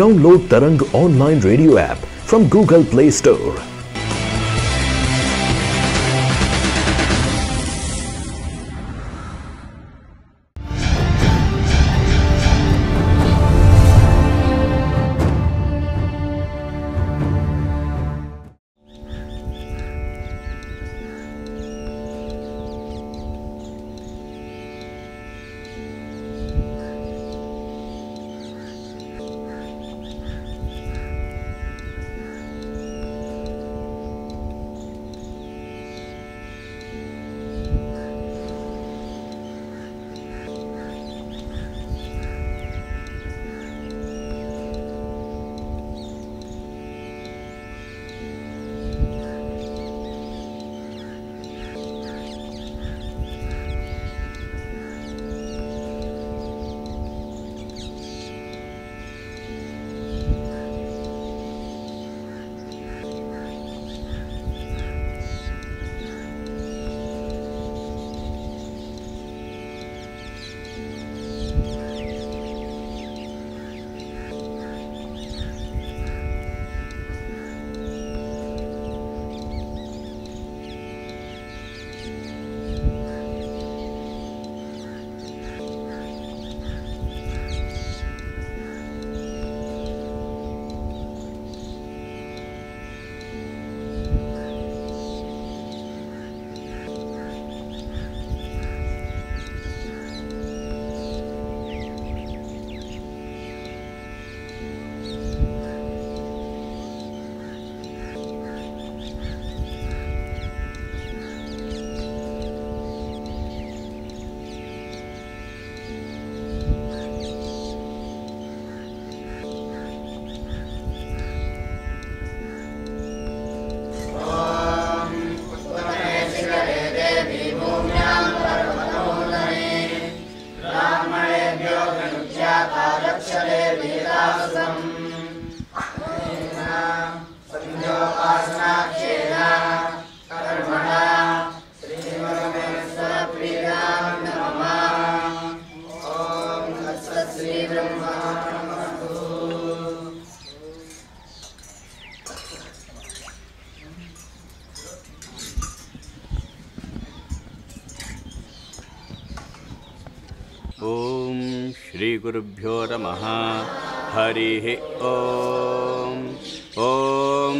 Download Tarang online radio app from Google Play Store. श्रीगुरुभ्यो नमः। हरिः ॐ ॐ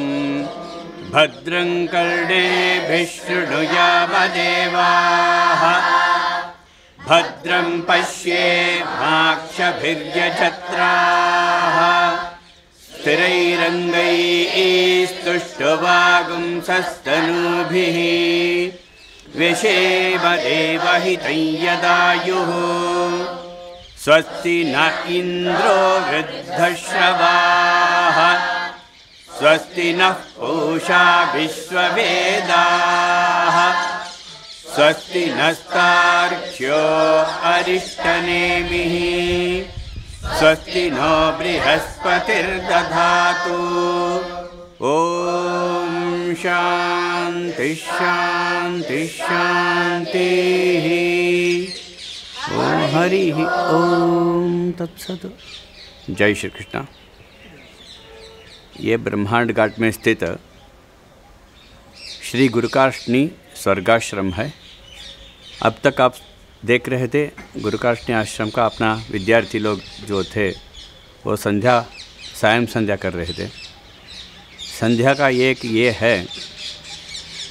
भद्रं कर्णेभिः शृणुयामदेवाः। भद्रं पश्ये माक्षभिर्यजत्राः। स्थिरैरङ्गैस्तुष्टवागुंसस्तनूभिः विषेमदेवहितं यदायुः स्वस्ति न इन्द्रो वृद्धश्रवाः। स्वस्ति नः पूषा विश्ववेदाः। स्वस्ति नस्तार्क्ष्यो अरिष्टनेमिः। स्वस्ति नो बृहस्पतिर्दधातु। ॐ शान्ति शान्ति शान्तिः हरिः ओम तत्सत्। जय श्री कृष्ण ये ब्रह्मांड घाट में स्थित श्री गुरुकाष्टनी स्वर्गाश्रम है। अब तक आप देख रहे थे गुरुकाष्टनी आश्रम का अपना विद्यार्थी लोग जो थे, वो संध्या, सायं संध्या कर रहे थे। संध्या का एक ये है,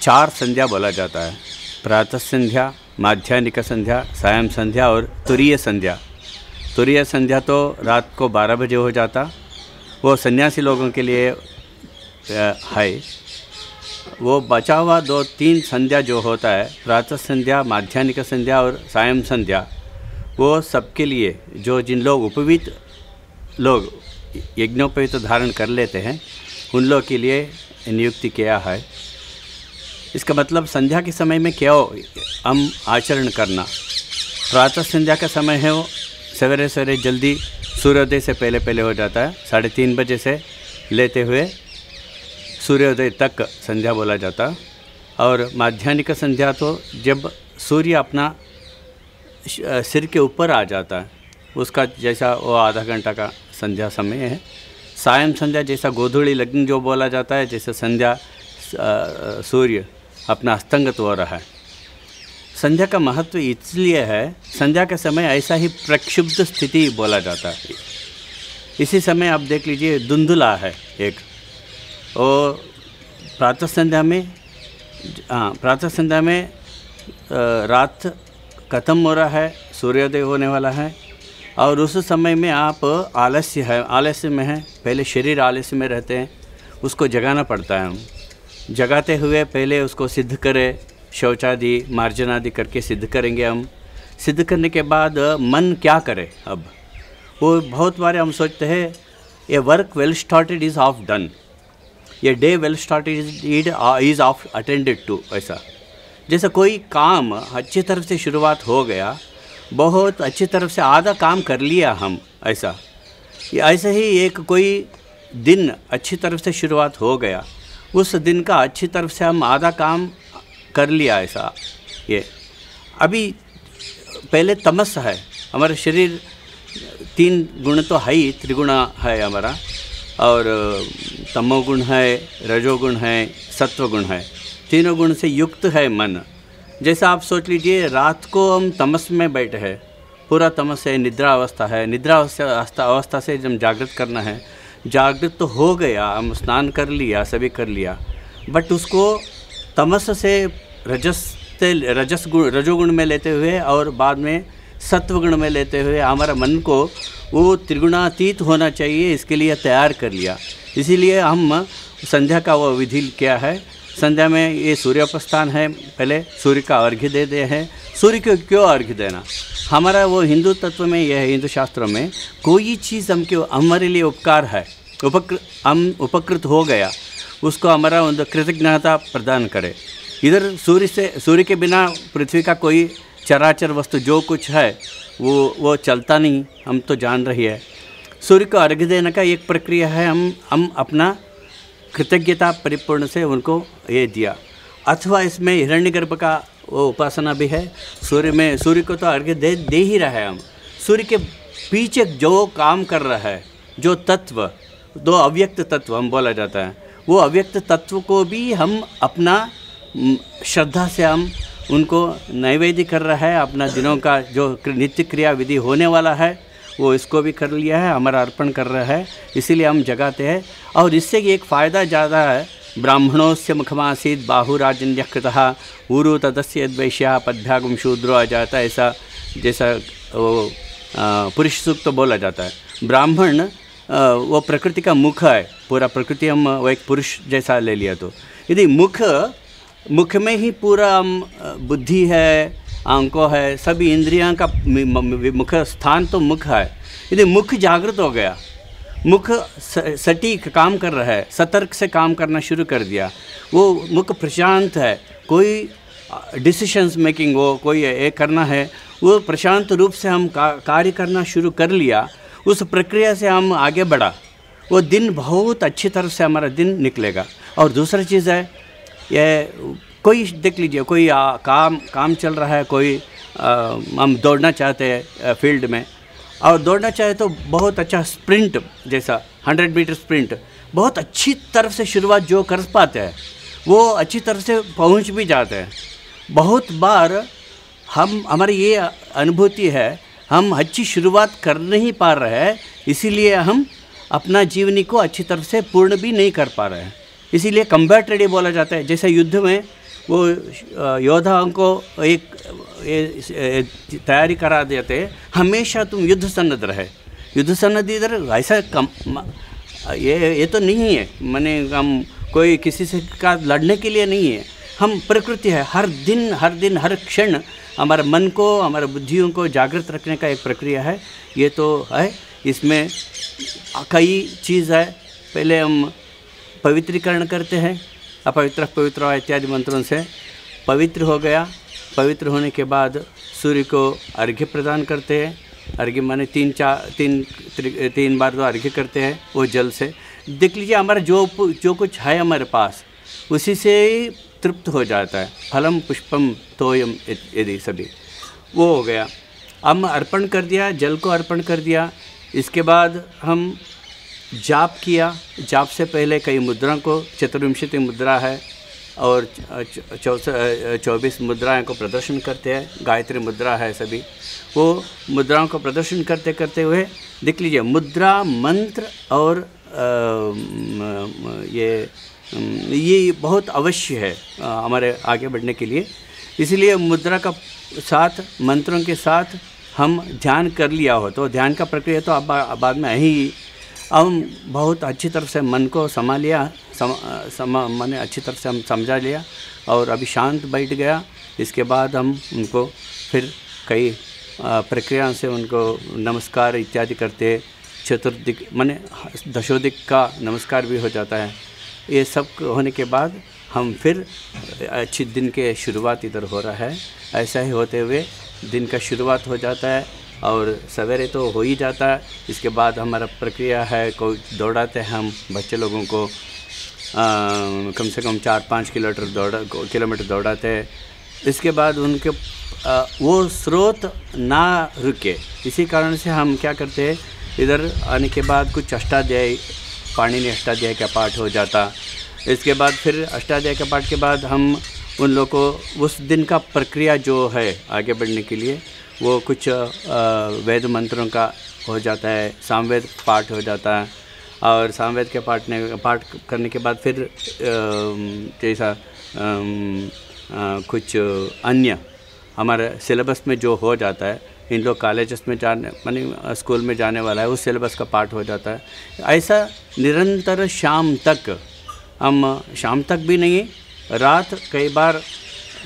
चार संध्या बोला जाता है। प्रातः संध्या माध्यानिक संध्या, सायं संध्या और तुरीय संध्या। तुरीय संध्या तो रात को 12 बजे हो जाता। वो सन्यासी लोगों के लिए है वो बचा हुआ दो तीन संध्या जो होता है प्रातः संध्या, माध्यानिक संध्या और सायं संध्या, वो सबके लिए, जो जिन लोग उपवीत लोग यज्ञोपवीत धारण कर लेते हैं, उन लोग के लिए नियुक्ति किया है। इसका मतलब संध्या के समय में क्या हो? हम आचरण करना। प्रातः संध्या का समय है वो। सवेरे सवेरे जल्दी सूर्योदय से पहले पहले हो जाता है। साढ़े तीन बजे से लेते हुए सूर्योदय तक संध्या बोला जाता और माध्यानिक संध्या तो जब सूर्य अपना सिर के ऊपर आ जाता है, उसका जैसा वो आधा घंटा का संध्या समय है। सायं संध्या जैसा गोधूली लग्न जो बोला जाता है, जैसे संध्या सूर्य अपना अस्तंगत हो रहा है। संध्या का महत्व इसलिए है, संध्या के समय ऐसा ही प्रक्षुब्ध स्थिति बोला जाता है। इसी समय आप देख लीजिए, धुंधुला है एक। और प्रातः संध्या में हाँ प्रातः संध्या में रात ख़त्म हो रहा है, सूर्योदय होने वाला है। और उस समय में आप आलस्य है, आलस्य में है, पहले शरीर आलस्य में रहते हैं, उसको जगाना पड़ता है। जगाते हुए पहले उसको सिद्ध करें, शौचादि मार्जन आदि करके सिद्ध करेंगे हम। सिद्ध करने के बाद, मन क्या करे अब? वो बहुत बार हम सोचते हैं, ये work well started is half done ये day well started is half attended to ऐसा। जैसे कोई काम अच्छी तरफ़ से शुरुआत हो गया, बहुत अच्छी तरफ़ से आधा काम कर लिया हम, ऐसा। ऐसे ही एक कोई दिन अच्छी तरफ़ से शुरुआत हो गया उस दिन का अच्छी तरफ़ से हम आधा काम कर लिया ऐसा, ये। अभी पहले तमस है, हमारा शरीर तीन गुण तो है ही, त्रिगुणा है हमारा, और तमोगुण है, रजोगुण है, सत्वगुण है। तीनों गुण से युक्त है मन। जैसा आप सोच लीजिए, रात को हम तमस में बैठे हैं, पूरा तमस है निद्रा अवस्था है निद्रा अवस्था अवस्था से जब जागृत करना है जागृत तो हो गया, हम स्नान कर लिया, सभी कर लिया। बट उसको तमस से रजस से रजस गुण, रजोगुण में लेते हुए और बाद में सत्वगुण में लेते हुए हमारा मन को वो त्रिगुणातीत होना चाहिए, इसके लिए तैयार कर लिया। इसीलिए हम संध्या का वो विधि क्या है? संध्या में ये सूर्योपस्थान है, पहले सूर्य का अर्घ्य दे दे हैं। सूर्य को क्यों अर्घ्य देना? हमारा वो हिंदू तत्व में, यह है हिंदू शास्त्रों में, कोई चीज़ हम क्यों हमारे लिए उपकार है उपकृत हम उपकृत हो गया, उसको हमारा उन कृतज्ञता प्रदान करे। इधर सूर्य से, सूर्य के बिना पृथ्वी का कोई चराचर वस्तु जो कुछ है, वो वो चलता नहीं, हम तो जान रही है। सूर्य को अर्घ्य देने का एक प्रक्रिया है, हम हम अपना कृतज्ञता परिपूर्ण से उनको ये दिया। अथवा इसमें हिरण्यगर्भ का वो उपासना भी है। सूर्य में, सूर्य को तो अर्घ्य दे दे ही रहा है हम। सूर्य के पीछे जो काम कर रहा है, जो तत्व, दो अव्यक्त तत्व हम बोला जाता है, वो अव्यक्त तत्व को भी हम अपना श्रद्धा से हम उनको नैवेद्य कर रहा है। अपना दिनों का जो नित्य क्रिया विधि होने वाला है वो इसको भी कर लिया है हमारा अर्पण कर रहा है, इसीलिए हम जगाते हैं। और इससे एक फ़ायदा ज़्यादा है ब्राह्मणों से मुखमासीत बाहुराजन्य कृतः ऊरु तदस्य द्वैश्या पद्भ्यागुम शूद्रो आ जाता ऐसा जैसा वो पुरुष सूक्त तो बोला जाता है। ब्राह्मण वो प्रकृति का मुख है, पूरा प्रकृति हम, वो एक पुरुष जैसा ले लिया तो। यदि मुख मुख में ही पूरा, हम बुद्धि है आंको है सभी इंद्रियाँ का मुख्य स्थान तो मुख है। यदि मुख जागृत हो गया। मुख सटीक काम कर रहा है सतर्क से काम करना शुरू कर दिया। वो मुख प्रशांत है कोई डिसीशंस मेकिंग हो कोई ये करना है वो प्रशांत रूप से हम का, कार्य करना शुरू कर लिया। उस प्रक्रिया से हम आगे बढ़ा। वो दिन बहुत अच्छी तरह से हमारा दिन निकलेगा। और दूसरा चीज़ है ये कोई देख लीजिए कोई आ, काम काम चल रहा है कोई आ, हम दौड़ना चाहते हैं फ़ील्ड में और दौड़ना चाहे तो बहुत अच्छा स्प्रिंट जैसा हंड्रेड मीटर स्प्रिंट बहुत अच्छी तरफ़ से शुरुआत जो कर पाते हैं वो अच्छी तरह से पहुँच भी जाते हैं। बहुत बार हम हमारी ये अनुभूति है हम अच्छी शुरुआत कर नहीं पा रहे हैं इसीलिए हम अपना जीवनी को अच्छी तरह से पूर्ण भी नहीं कर पा रहे हैं। इसीलिए कम्बैट रेडी बोला जाता है जैसे युद्ध में वो योद्धाओं को एक तैयारी करा देते, हमेशा तुम युद्ध सन्नद्ध रहे। युद्ध सन्नद्ध इधर ऐसा कम ये ये तो नहीं है। मैंने हम कोई किसी से का लड़ने के लिए नहीं है। हम प्रकृति है, हर दिन हर दिन, हर क्षण हमारे मन को, हमारे बुद्धियों को जागृत रखने का एक प्रक्रिया है। ये तो है। इसमें कई चीज़ है। पहले हम पवित्रीकरण करते हैं। अपवित्र, पवित्र इत्यादि मंत्रों से पवित्र हो गया। पवित्र होने के बाद सूर्य को अर्घ्य प्रदान करते हैं। अर्घ्य माने तीन चार तीन तीन बार तो अर्घ्य करते हैं वो जल से। देख लीजिए, हमारा जो जो कुछ है हमारे पास, उसी से ही तृप्त हो जाता है। फलम, पुष्पम, तोयम यदि सभी। वो हो गया। हम अर्पण कर दिया, जल को अर्पण कर दिया। इसके बाद हम जाप किया। जाप से पहले कई मुद्रा को, चतुर्विंशति मुद्रा है और चौबीस मुद्राएँ को प्रदर्शन करते हैं। गायत्री मुद्रा है सभी। वो मुद्राओं को प्रदर्शन करते करते हुए, देख लीजिए, मुद्रा, मंत्र और ये ये बहुत अवश्य है हमारे आगे बढ़ने के लिए। इसलिए मुद्रा का साथ, मंत्रों के साथ हम ध्यान कर लिया हो तो ध्यान का प्रक्रिया तो अब, बाद में ही। हम बहुत अच्छी तरह से मन को समा लिया सम, समा मैंने अच्छी तरह से हम समझा लिया और अभी शांत बैठ गया। इसके बाद हम उनको फिर कई प्रक्रिया से उनको नमस्कार इत्यादि करते चतुर्दिक मैंने दशोदिक का नमस्कार भी हो जाता है। ये सब होने के बाद हम फिर अच्छी दिन के शुरुआत इधर हो रहा है। ऐसा ही होते हुए दिन का शुरुआत हो जाता है। और सवेरे तो हो ही जाता है। इसके बाद हमारा प्रक्रिया है कोई दौड़ाते हैं हम बच्चे लोगों को आ, कम से कम चार पाँच किलोमीटर दौड़ा किलोमीटर दौड़ाते हैं। इसके बाद उनके आ, वो स्रोत ना रुके। इसी कारण से हम क्या करते हैं इधर आने के बाद कुछ अष्टाध्यायी पाणी ने अष्टाध्याय का पाठ हो जाता। इसके बाद फिर अष्टाध्याय के पाठ के बाद हम उन लोगों को उस दिन का प्रक्रिया जो है आगे बढ़ने के लिए वो कुछ वेद मंत्रों का हो जाता है, सामवेद पाठ हो जाता है। और सामवेद के पाठ ने, पाठ करने के बाद फिर जैसा कुछ अन्य हमारे सिलेबस में जो हो जाता है, इन लोग कॉलेजेस में जाने, मानी, स्कूल में जाने वाला है, उस सिलेबस का पाठ हो जाता है। ऐसा निरंतर शाम तक, हम शाम तक भी नहीं, रात कई बार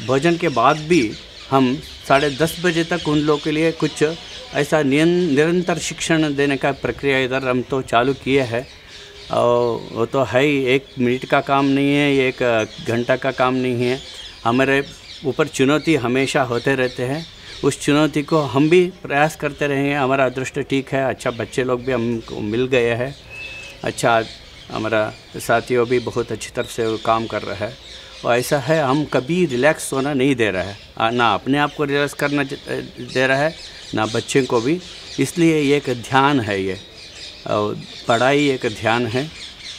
भोजन के बाद भी हम साढ़े दस बजे तक उन लोगों के लिए कुछ ऐसा निरंतर शिक्षण देने का प्रक्रिया इधर हम तो चालू किए हैं। और वो तो है ही, एक मिनट का काम नहीं है एक घंटा का काम नहीं है। हमारे ऊपर चुनौती हमेशा होते रहते हैं। उस चुनौती को हम भी प्रयास करते रहेंगे हमारा अदृष्ट ठीक है अच्छा बच्चे लोग भी हमको मिल गए हैं। अच्छा हमारा साथियों भी बहुत अच्छी तरह से काम कर रहा है। और ऐसा है, हम कभी रिलैक्स होना नहीं दे रहा है। ना अपने आप को रिलैक्स करना दे रहा है, ना बच्चे को भी। इसलिए ये एक ध्यान है ये, और पढ़ाई एक ध्यान है,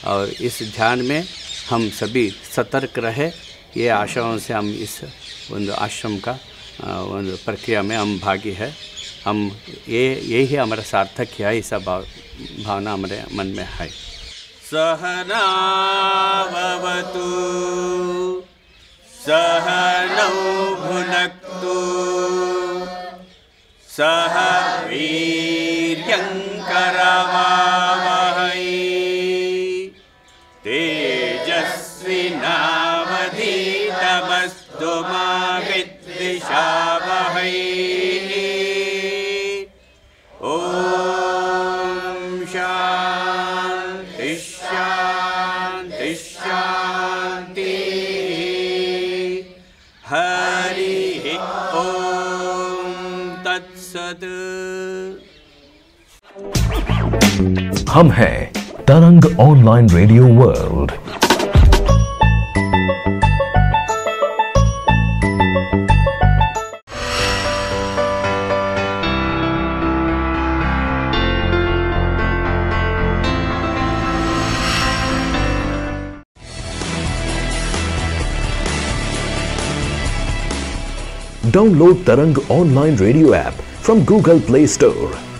और इस ध्यान में हम सभी सतर्क रहे। ये आशाओं से हम इस आश्रम का प्रक्रिया में हम भागी है। हम, ये, यही हमारा सार्थक है ऐसा भाव, भावना हमारे मन में है। सहनावतु जात हम हैं Tarang online radio world. Download Tarang online radio app from Google Play Store.